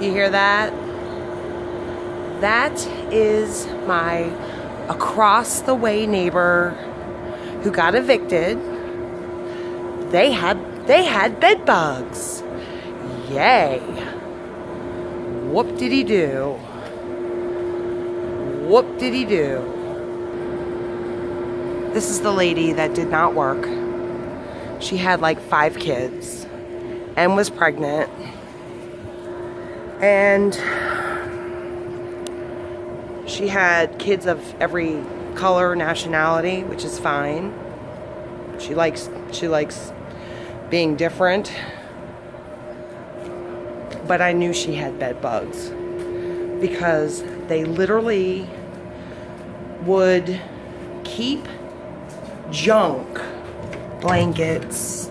You hear that? That is my across the way neighbor who got evicted. They had they had bed bugs. Yay. Whoop did he do? Whoop did he do? This is the lady that did not work. She had like five kids and was pregnant. And she had kids of every color, nationality, which is fine. She likes she likes being different. But I knew she had bed bugs because they literally would keep junk, blankets,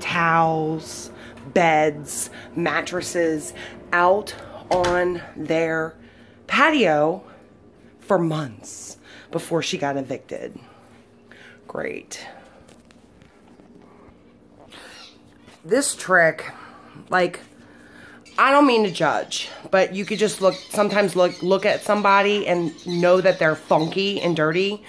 towels, beds, mattresses out on their patio for months before she got evicted. Great. This trick, like, I don't mean to judge, but you could just look, sometimes look, look at somebody and know that they're funky and dirty.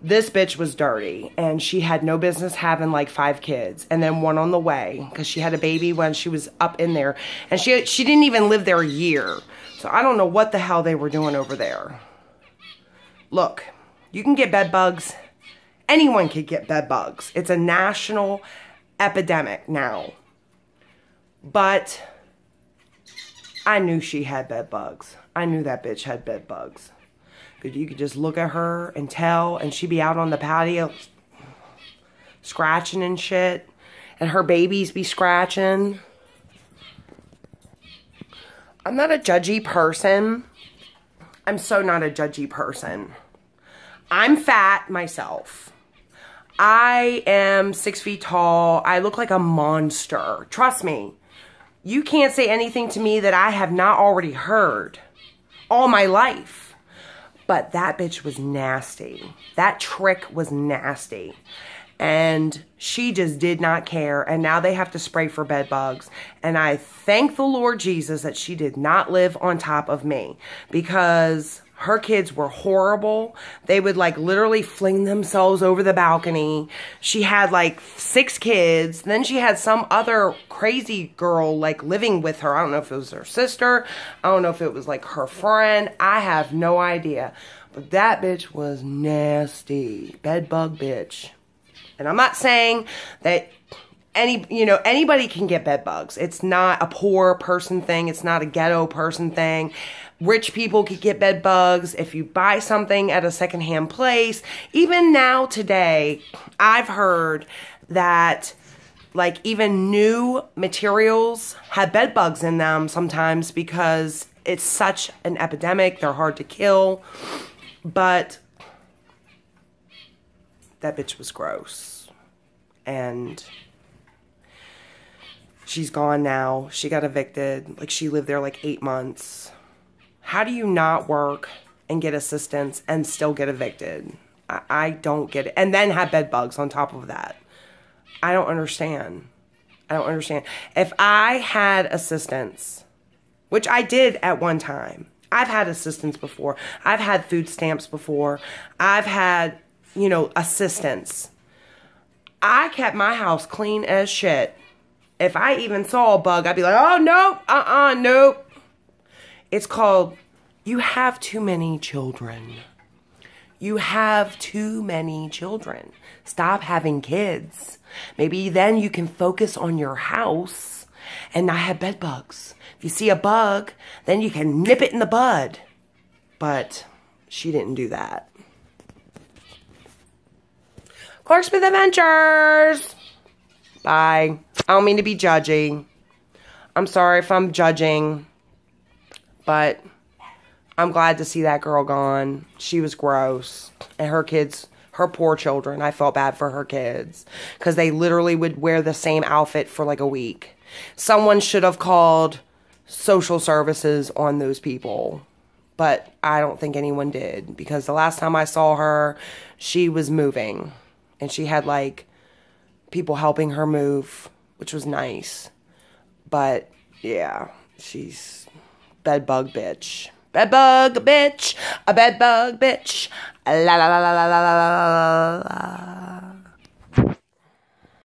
This bitch was dirty and she had no business having like five kids and then one on the way because she had a baby when she was up in there and she, she didn't even live there a year. So I don't know what the hell they were doing over there. Look, you can get bed bugs. Anyone can get bed bugs. It's a national epidemic now. But I knew she had bed bugs. I knew that bitch had bed bugs. You could just look at her and tell, and she'd be out on the patio scratching and shit. And her babies be scratching. I'm not a judgy person. I'm so not a judgy person. I'm fat myself. I am six feet tall. I look like a monster. Trust me. You can't say anything to me that I have not already heard all my life. But that bitch was nasty. That trick was nasty. And she just did not care. And now they have to spray for bed bugs. And I thank the Lord Jesus that she did not live on top of me because her kids were horrible. They would like literally fling themselves over the balcony. She had like six kids. Then she had some other crazy girl like living with her. I don't know if it was her sister. I don't know if it was like her friend. I have no idea. But that bitch was nasty. Bed bug bitch. And I'm not saying that any you know anybody can get bed bugs it's not a poor person thing it's not a ghetto person thing rich people could get bed bugs if you buy something at a secondhand place even now today i've heard that like even new materials have bed bugs in them sometimes because it's such an epidemic they're hard to kill but that bitch was gross and she's gone now. She got evicted. Like she lived there like eight months. How do you not work and get assistance and still get evicted? I, I don't get it. And then have bed bugs on top of that. I don't understand. I don't understand. If I had assistance, which I did at one time, I've had assistance before. I've had food stamps before. I've had, you know, assistance. I kept my house clean as shit if I even saw a bug, I'd be like, oh, nope, uh-uh, nope. It's called, you have too many children. You have too many children. Stop having kids. Maybe then you can focus on your house and not have bed bugs. If you see a bug, then you can nip it in the bud. But she didn't do that. Clarksmith Adventures! Bye. I don't mean to be judging. I'm sorry if I'm judging. But I'm glad to see that girl gone. She was gross. And her kids, her poor children, I felt bad for her kids. Because they literally would wear the same outfit for like a week. Someone should have called social services on those people. But I don't think anyone did. Because the last time I saw her, she was moving. And she had like people helping her move, which was nice. But Yeah, she's Bedbug bitch. Bedbug bitch. A bedbug bitch. La la la la la la la la.